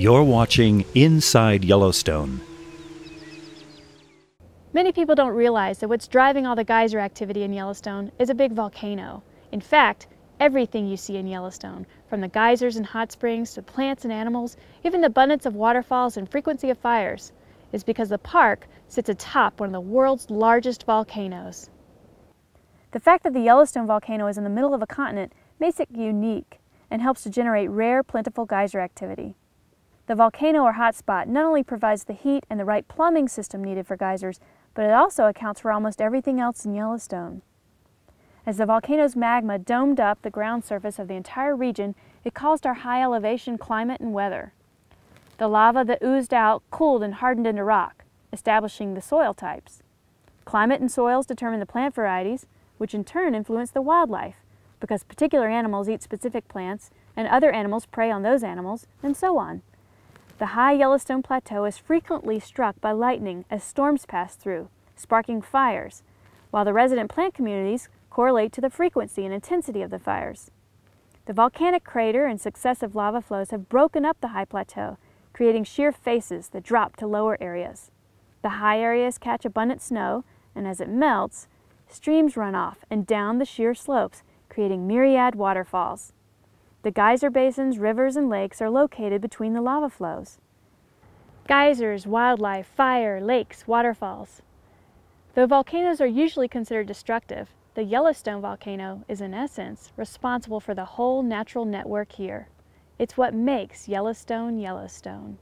You're watching Inside Yellowstone. Many people don't realize that what's driving all the geyser activity in Yellowstone is a big volcano. In fact, everything you see in Yellowstone, from the geysers and hot springs to plants and animals, even the abundance of waterfalls and frequency of fires, is because the park sits atop one of the world's largest volcanoes. The fact that the Yellowstone volcano is in the middle of a continent makes it unique and helps to generate rare, plentiful geyser activity. The volcano or hotspot not only provides the heat and the right plumbing system needed for geysers, but it also accounts for almost everything else in Yellowstone. As the volcano's magma domed up the ground surface of the entire region, it caused our high elevation climate and weather. The lava that oozed out cooled and hardened into rock, establishing the soil types. Climate and soils determine the plant varieties, which in turn influence the wildlife, because particular animals eat specific plants and other animals prey on those animals, and so on. The high Yellowstone Plateau is frequently struck by lightning as storms pass through, sparking fires, while the resident plant communities correlate to the frequency and intensity of the fires. The volcanic crater and successive lava flows have broken up the high plateau, creating sheer faces that drop to lower areas. The high areas catch abundant snow, and as it melts, streams run off and down the sheer slopes, creating myriad waterfalls. The geyser basins, rivers, and lakes are located between the lava flows. Geysers, wildlife, fire, lakes, waterfalls. Though volcanoes are usually considered destructive, the Yellowstone volcano is in essence responsible for the whole natural network here. It's what makes Yellowstone Yellowstone.